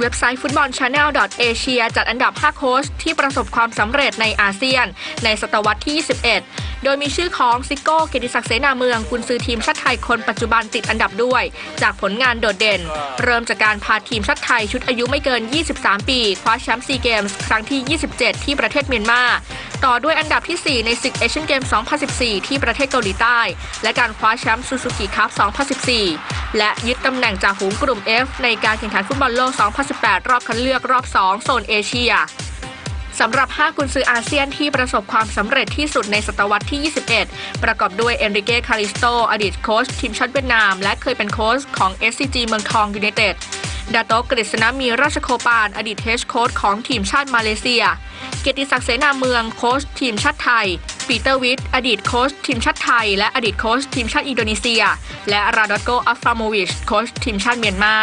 เว็บไซต์ฟุตบอล Channel Asia จัดอันดับ 5 โค้ชที่ประสบความสำเร็จในอาเซียน ในศตวรรษที่ 21 โดยมีชื่อของซิโก้เกียรติศักดิ์เสนาเมืองกุนซือทีมชาติไทยคนปัจจุบันติดอันดับด้วย จากผลงานโดดเด่น เริ่มจากการพาทีมชาติไทยชุดอายุไม่เกิน 23 ปี คว้าแชมป์ซีเกมส์ครั้งที่ 27 ที่ประเทศเมียนมา ต่อด้วยอันดับที่ 4 ในศึกเอเชียนเกมส์ 2014 ที่ประเทศเกาหลีใต้ และการคว้าแชมป์ซูซูกิคัพ 2014 และยึดตำแหน่งจ่าฝูงกลุ่ม F ในการแข่งขันฟุตบอลโลก 2018 รอบคัดเลือกรอบ 2 โซนเอเชียสำหรับ 5 กุนซืออาเซียนที่ประสบความสำเร็จที่สุดในศตวรรษที่ 21 ประกอบด้วยเอนริเก้ คาลิสโต อดีตโค้ชทีมชาติเวียดนาม และเคยเป็นโค้ชของ SCG เมืองทองยูไนเต็ดดาโต๊ะกฤษณะซามีราชาโกปาล อดีต head coach ของทีมชาติมาเลเซีย เกียรติศักดิ์เสนาเมืองโค้ชทีมชาติไทย ปีเตอร์วิธอดีตโค้ชทีมชาติไทย และอดีตโค้ชทีมชาติอินโดนีเซีย และราดอยโกอัฟราโมวิชโค้ชทีมชาติเมียนมา